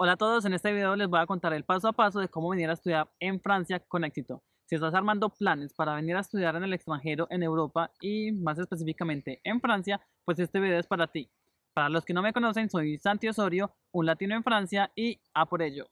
Hola a todos, en este video les voy a contar el paso a paso de cómo venir a estudiar en Francia con éxito. Si estás armando planes para venir a estudiar en el extranjero en Europa y más específicamente en Francia, pues este video es para ti. Para los que no me conocen, soy Santi Osorio, un latino en Francia y a por ello.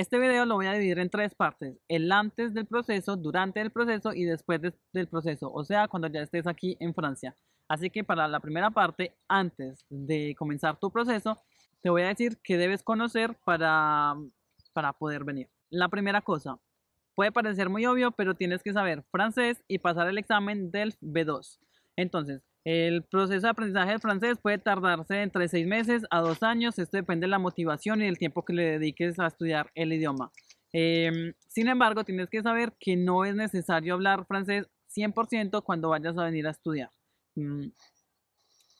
Este video lo voy a dividir en tres partes, el antes del proceso, durante el proceso y después del proceso, o sea, cuando ya estés aquí en Francia. Así que para la primera parte, antes de comenzar tu proceso, te voy a decir qué debes conocer para, para poder venir. La primera cosa, puede parecer muy obvio, pero tienes que saber francés y pasar el examen del B2. Entonces, el proceso de aprendizaje del francés puede tardarse entre seis meses a dos años. Esto depende de la motivación y del tiempo que le dediques a estudiar el idioma. Em, sin embargo, tienes que saber que no es necesario hablar francés 100% cuando vayas a venir a estudiar. Mm.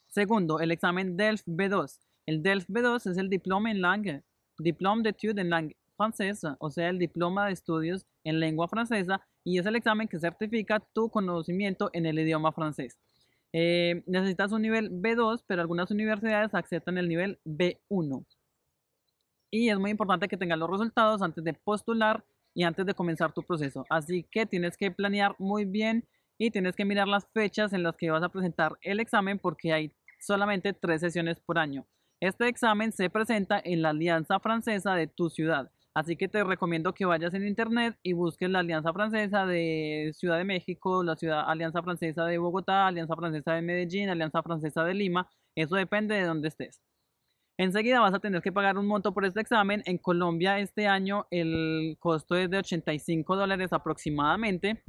Segundo, el examen DELF B2. El DELF B2 es el diploma en langue, diploma d'études en langue francesa, o sea, el diploma de estudios en lengua francesa, y es el examen que certifica tu conocimiento en el idioma francés. Eh, necesitas un nivel B2, pero algunas universidades aceptan el nivel B1. Y es muy importante que tengas los resultados antes de postular y antes de comenzar tu proceso. Así que tienes que planear muy bien y tienes que mirar las fechas en las que vas a presentar el examen porque hay solamente tres sesiones por año. Este examen se presenta en la Alianza Francesa de tu ciudad. Así que te recomiendo que vayas en internet y busques la Alianza Francesa de Ciudad de México, la ciudad, Alianza Francesa de Bogotá, Alianza Francesa de Medellín, Alianza Francesa de Lima. Eso depende de dónde estés. Enseguida vas a tener que pagar un monto por este examen. En Colombia este año el costo es de 85 dólares aproximadamente.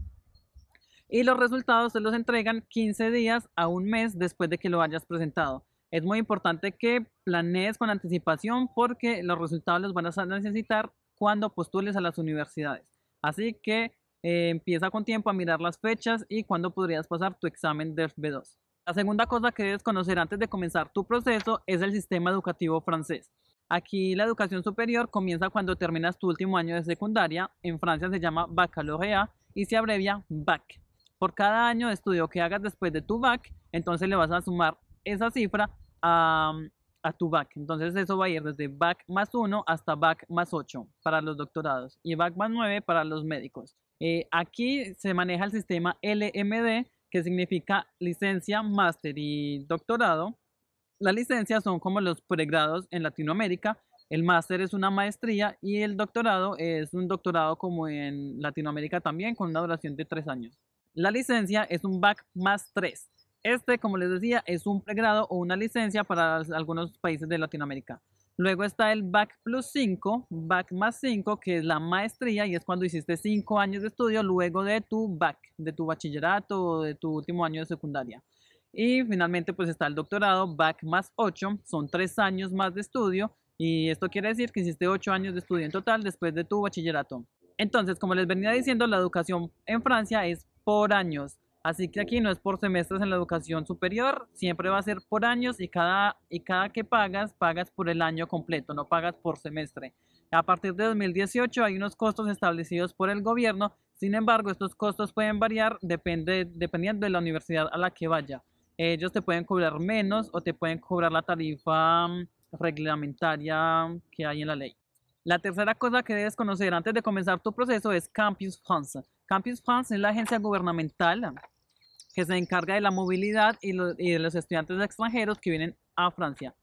Y los resultados se los entregan 15 días a un mes después de que lo hayas presentado es muy importante que planees con anticipación porque los resultados los van a necesitar cuando postules a las universidades. Así que eh, empieza con tiempo a mirar las fechas y cuándo podrías pasar tu examen del B2. La segunda cosa que debes conocer antes de comenzar tu proceso es el sistema educativo francés. Aquí la educación superior comienza cuando terminas tu último año de secundaria. En Francia se llama baccalaureat y se abrevia BAC. Por cada año de estudio que hagas después de tu BAC, entonces le vas a sumar esa cifra a, tu BAC. Entonces eso va a ir desde BAC más 1 hasta BAC más 8 para los doctorados y BAC más 9 para los médicos. Eh, aquí se maneja el sistema LMD, que significa licencia, máster y doctorado. Las licencias son como los pregrados en Latinoamérica, el máster es una maestría y el doctorado es un doctorado como en Latinoamérica también con una duración de 3 años. La licencia es un BAC más 3 este, como les decía, es un pregrado o una licencia para algunos países de Latinoamérica. Luego está el BAC plus 5, BAC más 5, que es la maestría y es cuando hiciste 5 años de estudio luego de tu BAC, de tu bachillerato o de tu último año de secundaria. Y finalmente pues está el doctorado, BAC más 8, son 3 años más de estudio y esto quiere decir que hiciste 8 años de estudio en total después de tu bachillerato. Entonces, como les venía diciendo, la educación en Francia es por años. Así que aquí no es por semestres en la educación superior, siempre va a ser por años y cada, y cada que pagas, pagas por el año completo, no pagas por semestre. A partir de 2018 hay unos costos establecidos por el gobierno, sin embargo estos costos pueden variar depende, dependiendo de la universidad a la que vaya. Ellos te pueden cobrar menos o te pueden cobrar la tarifa mm, reglamentaria que hay en la ley. La tercera cosa que debes conocer antes de comenzar tu proceso es Campus France. Campus France es la agencia gubernamental que se encarga de la movilidad y, de los estudiantes extranjeros que vienen a Francia.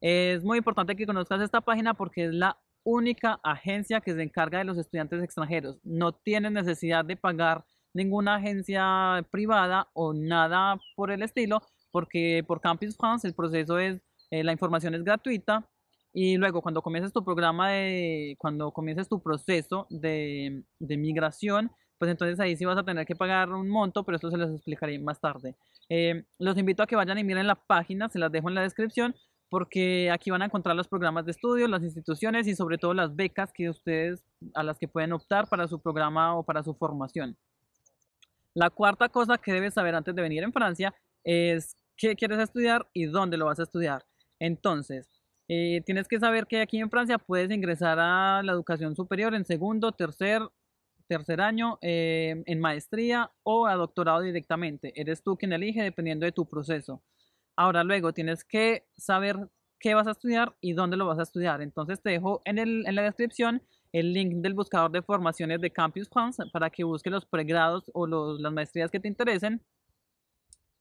Es muy importante que conozcas esta página porque es la única agencia que se encarga de los estudiantes extranjeros. No tienes necesidad de pagar ninguna agencia privada o nada por el estilo, porque por Campus France el proceso es, eh, la información es gratuita y luego cuando comiences tu programa de, cuando comiences tu proceso de, de migración, pues entonces ahí sí vas a tener que pagar un monto, pero esto se los explicaré más tarde. Eh, los invito a que vayan y miren la página, se las dejo en la descripción, porque aquí van a encontrar los programas de estudio, las instituciones y sobre todo las becas que ustedes a las que pueden optar para su programa o para su formación. La cuarta cosa que debes saber antes de venir en Francia es qué quieres estudiar y dónde lo vas a estudiar. Entonces, eh, tienes que saber que aquí en Francia puedes ingresar a la educación superior en segundo, tercer tercer año eh, en maestría o a doctorado directamente. Eres tú quien elige dependiendo de tu proceso. Ahora luego tienes que saber qué vas a estudiar y dónde lo vas a estudiar. Entonces te dejo en, la descripción el link del buscador de formaciones de Campus France para que busques los pregrados o las maestrías que te interesen.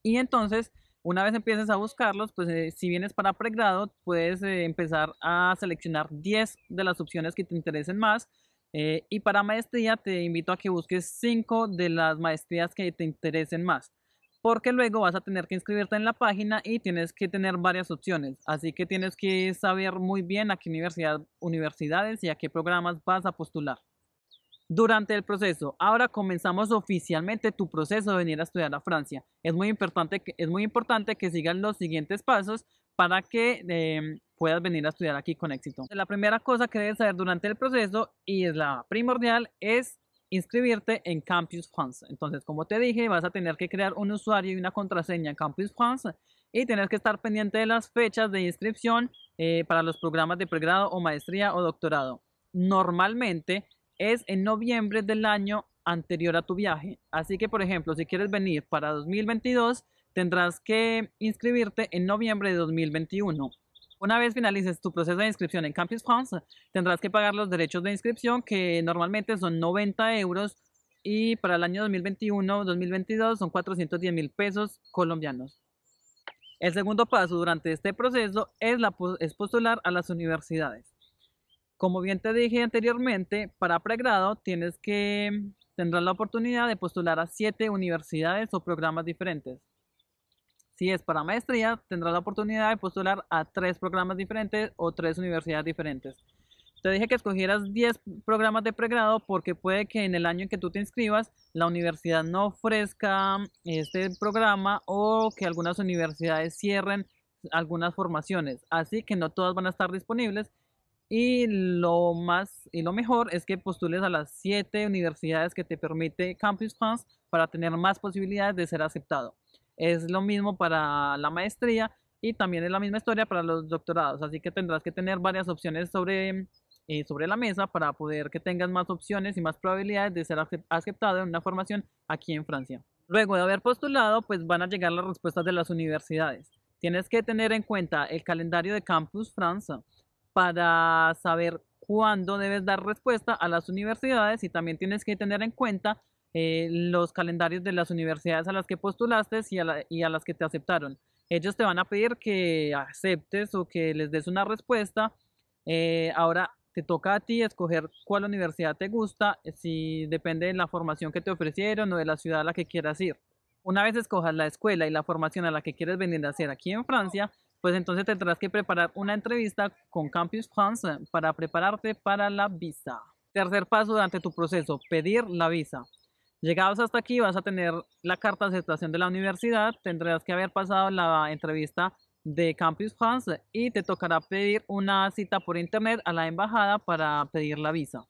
Y entonces, una vez empieces a buscarlos, pues eh, si vienes para pregrado, puedes eh, empezar a seleccionar 10 de las opciones que te interesen más. Eh, y para maestría te invito a que busques 5 de las maestrías que te interesen más porque luego vas a tener que inscribirte en la página y tienes que tener varias opciones. Así que tienes que saber muy bien a qué universidad, universidades y a qué programas vas a postular. Durante el proceso, ahora comenzamos oficialmente tu proceso de venir a estudiar a Francia. Es muy importante que, es muy importante que sigan los siguientes pasos para que em, puedas venir a estudiar aquí con éxito. La primera cosa que debes saber durante el proceso y es la primordial es inscribirte en Campus France. Entonces, como te dije, vas a tener que crear un usuario y una contraseña en Campus France y tienes que estar pendiente de las fechas de inscripción eh, para los programas de pregrado o maestría o doctorado. Normalmente es en noviembre del año anterior a tu viaje. Así que, por ejemplo, si quieres venir para 2022, tendrás que inscribirte en noviembre de 2021. Una vez finalices tu proceso de inscripción en Campus France, tendrás que pagar los derechos de inscripción que normalmente son 90 euros y para el año 2021-2022 son 410 mil pesos colombianos. El segundo paso durante este proceso es, la, postular a las universidades. Como bien te dije anteriormente, para pregrado tienes que tendrás la oportunidad de postular a siete universidades o programas diferentes. Si es para maestría, tendrás la oportunidad de postular a tres programas diferentes o tres universidades diferentes. Te dije que escogieras 10 programas de pregrado porque puede que en el año en que tú te inscribas la universidad no ofrezca este programa o que algunas universidades cierren algunas formaciones. Así que no todas van a estar disponibles y lo más y lo mejor es que postules a las 7 universidades que te permite Campus France para tener más posibilidades de ser aceptado. Es lo mismo para la maestría y también es la misma historia para los doctorados. Así que tendrás que tener varias opciones sobre, eh, sobre la mesa para poder que tengas más opciones y más probabilidades de ser aceptado en una formación aquí en Francia. Luego de haber postulado, pues van a llegar las respuestas de las universidades. Tienes que tener en cuenta el calendario de Campus France para saber cuándo debes dar respuesta a las universidades y también tienes que tener en cuenta eh, los calendarios de las universidades a las que postulaste y a, y a las que te aceptaron. Ellos te van a pedir que aceptes o que les des una respuesta. Eh, ahora te toca a ti escoger cuál universidad te gusta, eh, si depende de la formación que te ofrecieron o de la ciudad a la que quieras ir. Una vez escojas la escuela y la formación a la que quieres venir a hacer aquí en Francia, pues entonces tendrás que preparar una entrevista con Campus France para prepararte para la visa. Tercer paso durante tu proceso, pedir la visa. Llegados hasta aquí vas a tener la carta de aceptación de la universidad, tendrás que haber pasado la entrevista de Campus France y te tocará pedir una cita por internet a la embajada para pedir la visa.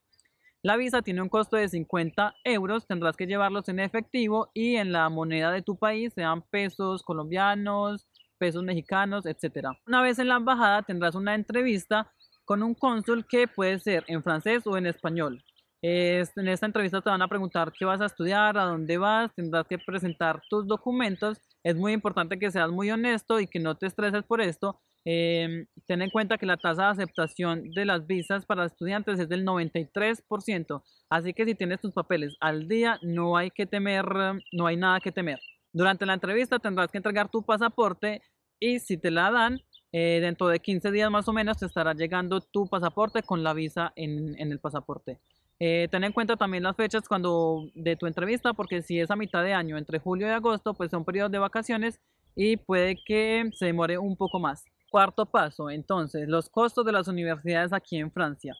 La visa tiene un costo de 50 euros, tendrás que llevarlos en efectivo y en la moneda de tu país, sean pesos colombianos, pesos mexicanos, etc. Una vez en la embajada tendrás una entrevista con un cónsul que puede ser en francés o en español en esta entrevista te van a preguntar qué vas a estudiar, a dónde vas, tendrás que presentar tus documentos. Es muy importante que seas muy honesto y que no te estreses por esto. Em, ten en cuenta que la tasa de aceptación de las visas para estudiantes es del 93%. Así que si tienes tus papeles al día, no hay que temer, no hay nada que temer. Durante la entrevista tendrás que entregar tu pasaporte y si te la dan, eh, dentro de 15 días más o menos te estará llegando tu pasaporte con la visa en el pasaporte. Eh, ten en cuenta también las fechas cuando de tu entrevista, porque si es a mitad de año, entre julio y agosto, pues son periodos de vacaciones y puede que se demore un poco más. Cuarto paso, entonces, los costos de las universidades aquí en Francia.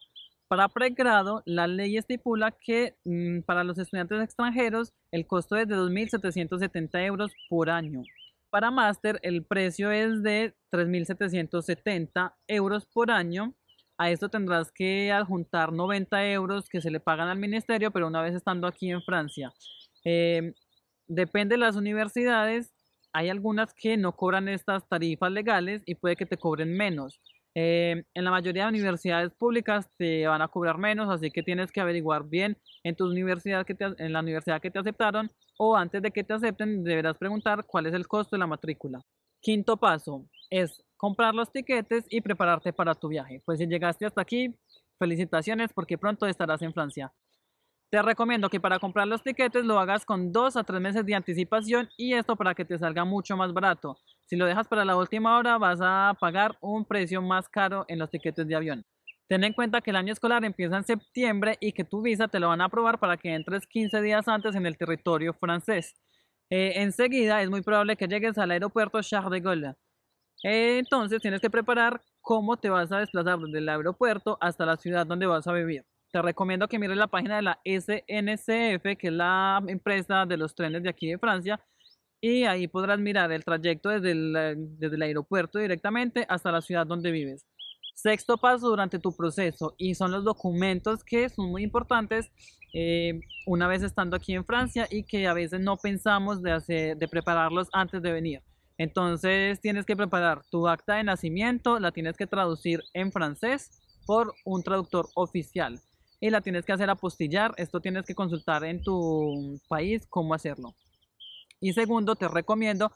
Para pregrado, la ley estipula que mm, para los estudiantes extranjeros el costo es de 2.770 euros por año. Para máster, el precio es de 3.770 euros por año a esto tendrás que adjuntar 90 euros que se le pagan al ministerio, pero una vez estando aquí en Francia. Em, depende de las universidades, hay algunas que no cobran estas tarifas legales y puede que te cobren menos. Eh, en la mayoría de universidades públicas te van a cobrar menos, así que tienes que averiguar bien en tu universidad que te, en la universidad que te aceptaron o antes de que te acepten deberás preguntar cuál es el costo de la matrícula. Quinto paso es comprar los tiquetes y prepararte para tu viaje. Pues si llegaste hasta aquí, felicitaciones porque pronto estarás en Francia. Te recomiendo que para comprar los tiquetes lo hagas con dos a tres meses de anticipación y esto para que te salga mucho más barato. Si lo dejas para la última hora vas a pagar un precio más caro en los tiquetes de avión. Ten en cuenta que el año escolar empieza en septiembre y que tu visa te lo van a aprobar para que entres 15 días antes en el territorio francés. Eh, enseguida es muy probable que llegues al aeropuerto Charles de Gaulle. Eh, entonces tienes que preparar cómo te vas a desplazar desde el aeropuerto hasta la ciudad donde vas a vivir te recomiendo que mires la página de la SNCF, que es la empresa de los trenes de aquí de Francia, y ahí podrás mirar el trayecto desde el, desde el aeropuerto directamente hasta la ciudad donde vives. Sexto paso durante tu proceso y son los documentos que son muy importantes eh, una vez estando aquí en Francia y que a veces no pensamos de, hacer, de prepararlos antes de venir. Entonces tienes que preparar tu acta de nacimiento, la tienes que traducir en francés por un traductor oficial y la tienes que hacer apostillar. Esto tienes que consultar en tu país cómo hacerlo. Y segundo, te recomiendo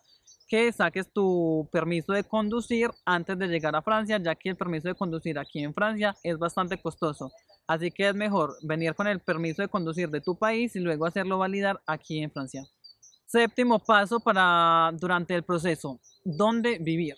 que saques tu permiso de conducir antes de llegar a Francia, ya que el permiso de conducir aquí en Francia es bastante costoso. Así que es mejor venir con el permiso de conducir de tu país y luego hacerlo validar aquí en Francia. Séptimo paso para durante el proceso, ¿dónde vivir?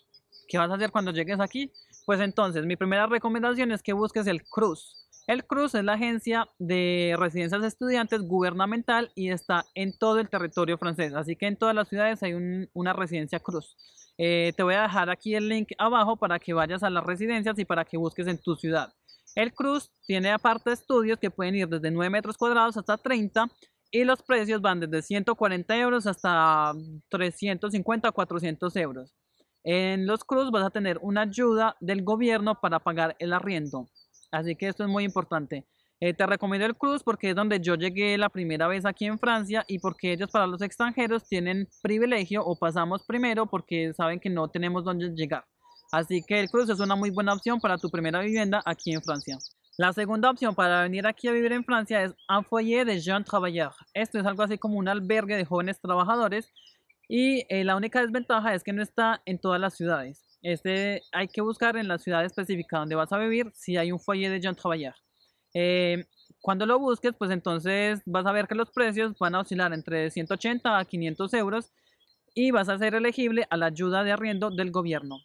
¿Qué vas a hacer cuando llegues aquí? Pues entonces, mi primera recomendación es que busques el CRUZ. El CRUZ es la agencia de residencias de estudiantes gubernamental y está en todo el territorio francés. Así que en todas las ciudades hay una residencia CRUZ. Eh, te voy a dejar aquí el link abajo para que vayas a las residencias y para que busques en tu ciudad. El CRUZ tiene aparte estudios que pueden ir desde 9 metros cuadrados hasta 30 y los precios van desde 140 euros hasta 350 400 euros. En los CRUZ vas a tener una ayuda del gobierno para pagar el arriendo. Así que esto es muy importante. Eh, te recomiendo el Cruz porque es donde yo llegué la primera vez aquí en Francia y porque ellos para los extranjeros tienen privilegio o pasamos primero porque saben que no tenemos dónde llegar. Así que el Cruz es una muy buena opción para tu primera vivienda aquí en Francia. La segunda opción para venir aquí a vivir en Francia es un foyer de jeunes travailleurs. Esto es algo así como un albergue de jóvenes trabajadores y eh, la única desventaja es que no está en todas las ciudades. Este, hay que buscar en la ciudad específica donde vas a vivir si hay un foyer de Jean Travaillard. Eh, cuando lo busques, pues entonces vas a ver que los precios van a oscilar entre 180 a 500 euros y vas a ser elegible a la ayuda de arriendo del gobierno.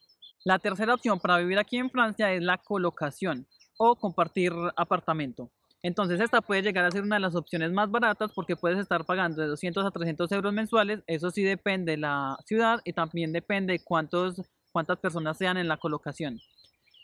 La tercera opción para vivir aquí en Francia es la colocación o compartir apartamento. Entonces esta puede llegar a ser una de las opciones más baratas porque puedes estar pagando de 200 a 300 euros mensuales. Eso sí depende de la ciudad y también depende de cuántos cuántas personas sean en la colocación.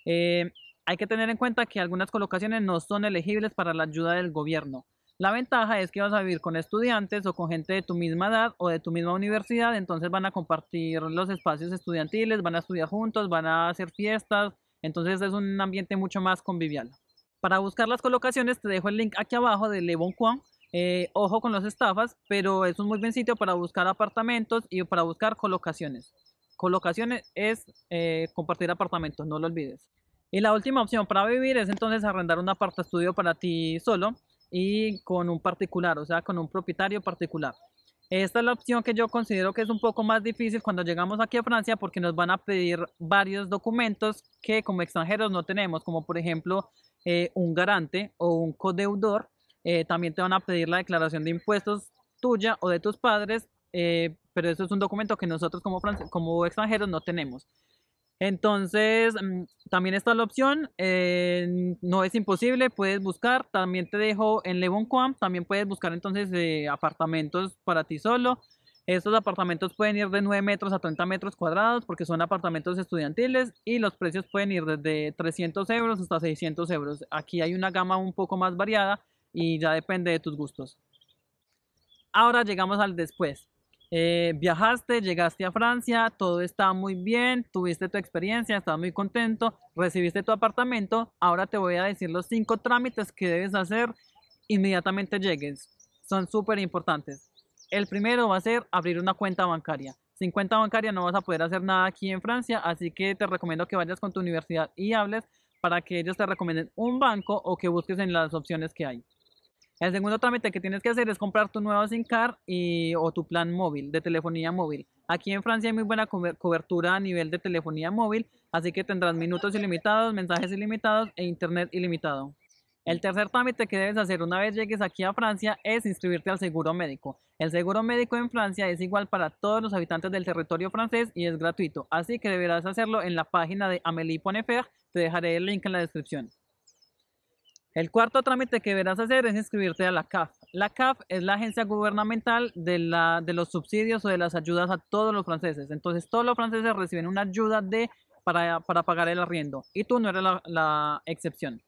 Eh, hay que tener en cuenta que algunas colocaciones no son elegibles para la ayuda del gobierno. La ventaja es que vas a vivir con estudiantes o con gente de tu misma edad o de tu misma universidad, entonces van a compartir los espacios estudiantiles, van a estudiar juntos, van a hacer fiestas, entonces es un ambiente mucho más convivial. Para buscar las colocaciones te dejo el link aquí abajo de Le Bon Coin. Eh, ojo con las estafas, pero es un muy buen sitio para buscar apartamentos y para buscar colocaciones. Colocaciones es eh, compartir apartamentos, no lo olvides. Y la última opción para vivir es entonces arrendar un aparta estudio para ti solo y con un particular, o sea, con un propietario particular. Esta es la opción que yo considero que es un poco más difícil cuando llegamos aquí a Francia porque nos van a pedir varios documentos que como extranjeros no tenemos, como por ejemplo eh, un garante o un codeudor. Eh, también te van a pedir la declaración de impuestos tuya o de tus padres eh, pero eso es un documento que nosotros como, como extranjeros no tenemos. Entonces, mm, también está la opción, eh, no es imposible, puedes buscar, también te dejo en Le Bon también puedes buscar entonces eh, apartamentos para ti solo. Estos apartamentos pueden ir de 9 metros a 30 metros cuadrados porque son apartamentos estudiantiles y los precios pueden ir desde 300 euros hasta 600 euros. Aquí hay una gama un poco más variada y ya depende de tus gustos. Ahora llegamos al después. Eh, viajaste, llegaste a Francia, todo está muy bien, tuviste tu experiencia, estás muy contento, recibiste tu apartamento. Ahora te voy a decir los cinco trámites que debes hacer inmediatamente llegues. Son súper importantes. El primero va a ser abrir una cuenta bancaria. sin cuenta bancaria no vas a poder hacer nada aquí en Francia, así que te recomiendo que vayas con tu universidad y hables para que ellos te recomienden un banco o que busques en las opciones que hay. El segundo trámite que tienes que hacer es comprar tu nuevo SIM card y, o tu plan móvil de telefonía móvil. Aquí en Francia hay muy buena cobertura a nivel de telefonía móvil, así que tendrás minutos ilimitados, mensajes ilimitados e internet ilimitado. El tercer trámite que debes hacer una vez llegues aquí a Francia es inscribirte al seguro médico. El seguro médico en Francia es igual para todos los habitantes del territorio francés y es gratuito, así que deberás hacerlo en la página de Amélie Ponefer, te dejaré el link en la descripción. El cuarto trámite que deberás hacer es inscribirte a la CAF. La CAF es la agencia gubernamental de, la, de los subsidios o de las ayudas a todos los franceses. Entonces todos los franceses reciben una ayuda de, para, pagar el arriendo y tú no eres la, la excepción.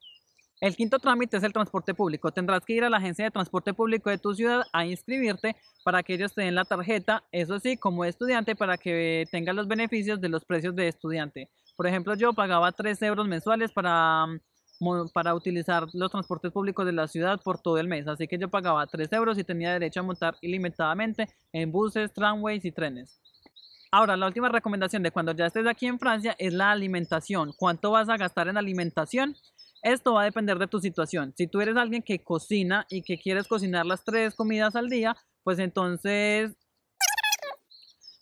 El quinto trámite es el transporte público. Tendrás que ir a la agencia de transporte público de tu ciudad a inscribirte para que ellos te den la tarjeta, eso sí, como estudiante, para que tengas los beneficios de los precios de estudiante. Por ejemplo, yo pagaba 3 euros mensuales para para utilizar los transportes públicos de la ciudad por todo el mes. Así que yo pagaba 3 euros y tenía derecho a montar ilimitadamente en buses, tramways y trenes. Ahora, la última recomendación de cuando ya estés aquí en Francia es la alimentación. ¿Cuánto vas a gastar en alimentación? Esto va a depender de tu situación. Si tú eres alguien que cocina y que quieres cocinar las tres comidas al día, pues entonces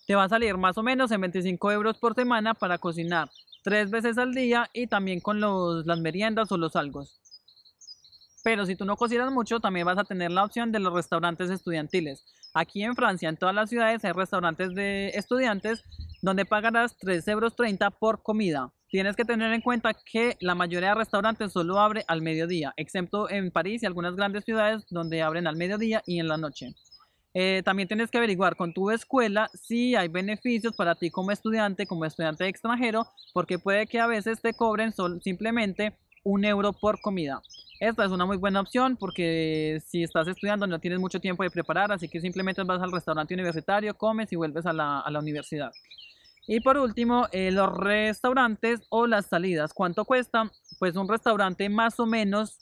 te va a salir más o menos en 25 euros por semana para cocinar tres veces al día y también con los, las meriendas o los algos. Pero si tú no cocinas mucho, también vas a tener la opción de los restaurantes estudiantiles. Aquí en Francia, en todas las ciudades, hay restaurantes de estudiantes donde pagarás 3,30 euros por comida. Tienes que tener en cuenta que la mayoría de restaurantes solo abre al mediodía, excepto en París y algunas grandes ciudades donde abren al mediodía y en la noche. Eh, también tienes que averiguar con tu escuela si hay beneficios para ti como estudiante, como estudiante extranjero, porque puede que a veces te cobren simplemente un euro por comida. Esta es una muy buena opción porque si estás estudiando no tienes mucho tiempo de preparar, así que simplemente vas al restaurante universitario, comes y vuelves a la, universidad. Y por último, eh, los restaurantes o las salidas. ¿Cuánto cuesta? Pues un restaurante más o menos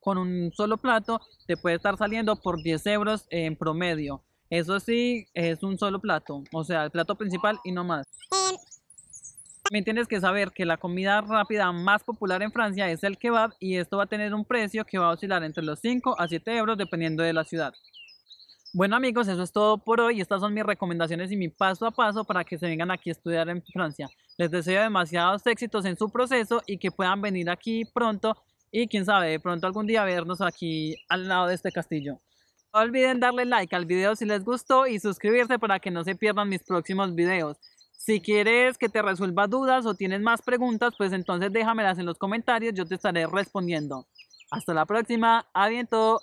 con un solo plato te puede estar saliendo por 10 euros en promedio. Eso sí, es un solo plato, o sea, el plato principal y no más. También tienes que saber que la comida rápida más popular en Francia es el kebab y esto va a tener un precio que va a oscilar entre los 5 a 7 euros dependiendo de la ciudad. Bueno amigos, eso es todo por hoy. Estas son mis recomendaciones y mi paso a paso para que se vengan aquí a estudiar en Francia. Les deseo demasiados éxitos en su proceso y que puedan venir aquí pronto y quién sabe, de pronto algún día vernos aquí al lado de este castillo. No olviden darle like al video si les gustó y suscribirse para que no se pierdan mis próximos videos. Si quieres que te resuelva dudas o tienes más preguntas, pues entonces déjamelas en los comentarios, yo te estaré respondiendo. Hasta la próxima, aviento.